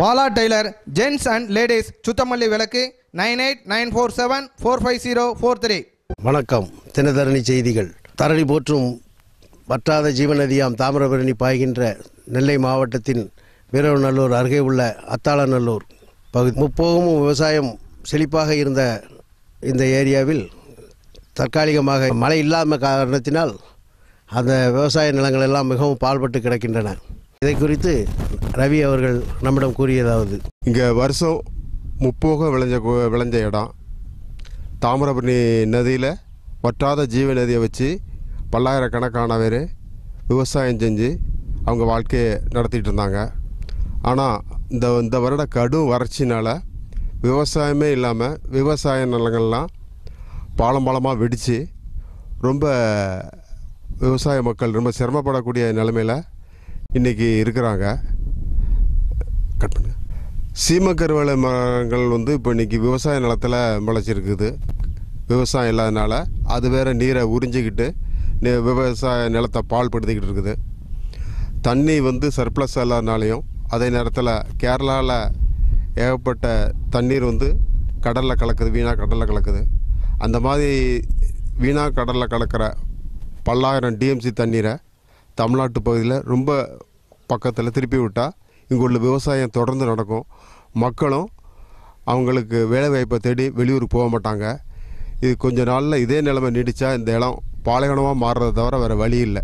Bala tailor gents and ladies Suthamalli விளக்கு nine eight nine four seven four five zero four three. வணக்கம். தினதரணி செய்திகள். தரணி போற்றும் வற்றாத ஜீவநதியாம் தாமிரபரணி பாய்கின்ற நெல்லை மாவட்டத்தின் வீரநல்லூர் அருகே உள்ள அத்தாளநல்லூர் பகுதி. முப்போகமும் விவசாயம் செழிப்பாக இருந்த இந்த ஏரியாவில் தற்காலிகமாக மழை இல்லாத காரணத்தினால் அந்த விவசாய நிலங்கள் எல்லாம் மிகவும் பாழ்பட்டு கிடக்கின்றன. இதை குறித்து ரவி அவர்கள் நம்மிடம் கூறியதாவது. இங்கே வருஷம் முப்போக விளைஞ்ச கு- விளைஞ்ச இடம். தாமிரபரணி நதியில் வற்றாத ஜீவ நதியை வச்சு பல்லாயிரக்கணக்கான பேர் விவசாயம் செஞ்சு அவங்க வாழ்க்கையை நடத்திட்டு இருந்தாங்க. ஆனால் இந்த இந்த வருட கடும் வறட்சினால் விவசாயமே இல்லாமல் விவசாய நிலங்கள்லாம் பாலம் பாலமாக வெடித்து ரொம்ப விவசாய மக்கள் ரொம்ப சிரமப்படக்கூடிய நிலமையில் இன்றைக்கி இருக்கிறாங்க. கட் பண்ணுங்க. சீமக்கருவேல மரங்கள் வந்து இப்போ இன்றைக்கி விவசாய நிலத்தில் முளைச்சிருக்குது. விவசாயம் இல்லாதனால அது வேற நீரை உறிஞ்சிக்கிட்டு விவசாய நிலத்தை பால்படுத்திக்கிட்டு இருக்குது. தண்ணி வந்து சர்ப்ளஸ் இல்லாதனாலையும் அதே நேரத்தில் கேரளாவில் ஏகப்பட்ட தண்ணீர் வந்து கடலில் கலக்குது வீணாக கடலில் கலக்குது. அந்த மாதிரி வீணாக கடலில் கலக்கிற பல்லாயிரம் டிஎம்சி தண்ணீரை தமிழ்நாட்டு பகுதியில் ரொம்ப பக்கத்தில் திருப்பி விட்டால் இங்கே உள்ள விவசாயம் தொடர்ந்து நடக்கும். மக்களும் அவங்களுக்கு வேலைவாய்ப்பை தேடி வெளியூர் போக மாட்டாங்க. இது கொஞ்ச நாளில் இதே நிலைமை நீடித்தா இந்த இடம் பாலைவனமாக மாறுறதை தவிர வேறு வழி இல்லை.